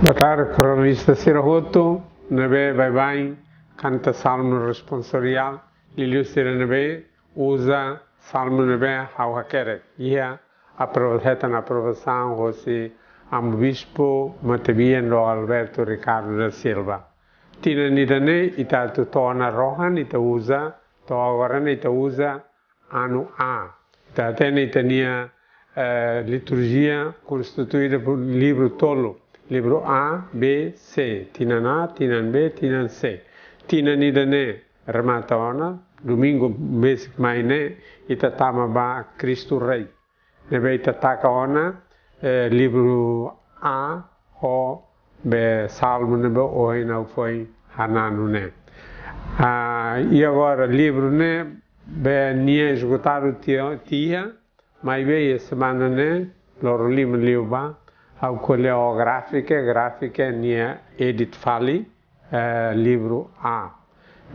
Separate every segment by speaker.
Speaker 1: Boa tarde, cronista Sirahoto, Nabe Bye Bye, canta Salmo responsorial, Liliu Sira Nabe, usa Salmo Nabe Hauhakere. Ia aproveita na aprovação, você am bispo Matabian do Alberto Ricardo da Silva. Tina nidane ita tu tona rohan ita usa, to agora ita usa ano A. Ita tene ita nia uh, liturgia constituída por livro tolo. Livro A, B, C. Tinan A, Tinan B, Tinan C. Tina nidane ramatona, domingo basic maine, ita tama ba Cristo Rei. Nebe ita taka ona, eh, livro A, O, be salmo nebe oi não foi hananu né. Ah, e agora livro né, be nie esgotar o tia, tia mas veio semana né, loro lima liuba, ao coleográfica, gráfica nia edit fali, eh, livro A.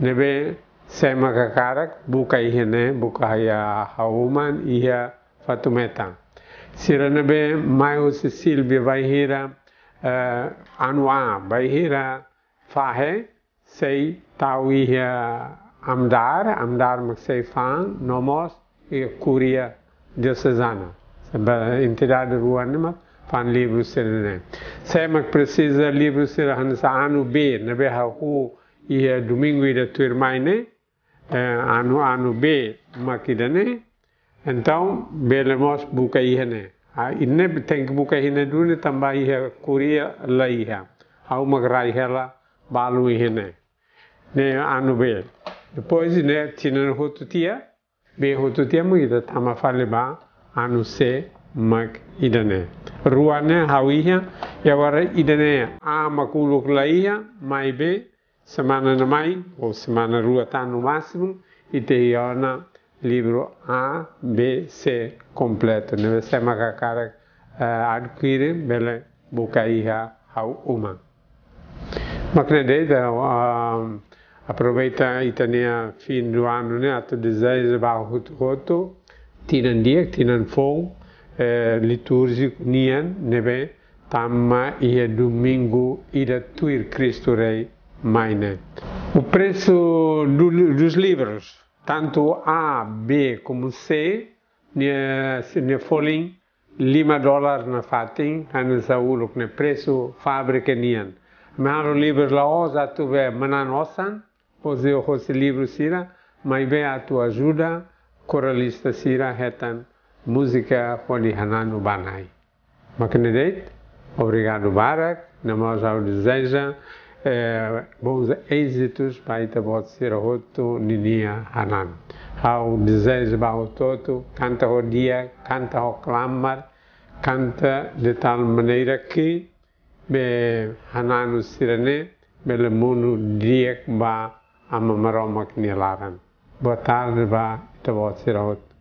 Speaker 1: Nebe sema kakarak, buka ihe ne, buka haya hauman, ia fatumeta. Sira nebe mai se Silvia vai hira uh, anu A, vai hira fahe, sei tau ia amdar, amdar mak sei fan, nomos, e curia diocesana. Entidade ruana van liefdesinnen. Zij maakt precies de liefdesinnen aan ze aan u ben. We hebben hoe hier domingo de termijn aan u aan u ben maken. En dan belemos boeken hier. ಇನ್ನೇ ತೆಂಕ ಬುಕ ಹಿನೆ ದೂನೆ ತಂಬ ಇಹ ಕುರಿಯ ಲ ಇಹ hela, balu aí, né? Né, ano B. Depois, né, tinha no outro dia, bem outro dia, mas também falei, ba, ano C, mas ainda não. Rua ne hau iha, ya wara idane a makuluk la iha, mai be, semana na mai, ou semana rua tá no máximo, e te iona livro A, B, C completo. Neve sema kakara uh, adquire bele buka iha hau uma. Maknede uh, aproveita itania fim do ano né ato desejo ba roto tinan dia tinan fong uh, litúrgico nian neve tamma ia domingo ida tuir Cristo Rei maine. O preço do, dos livros tanto A, B como C, ne, folin lima dólar na fatin, han sauluk ne preço fábrica nian. Maro livros la osa tu ve manan osan, pose o livro sira, mas ve a tua ajuda, coralista sira retan, música pode hananu banai. Maknedeit, obrigado Barak, namos ao deseja, eh, bons êxitos para Itabot Sirahoto Ninia Hanan. Hau desejo para todo, canta o dia, canta o clamar, canta de tal maneira que be Hananu Sirane, bele dia ba amamaroma knilaran. Boa tarde, ba Itabot Sirahoto.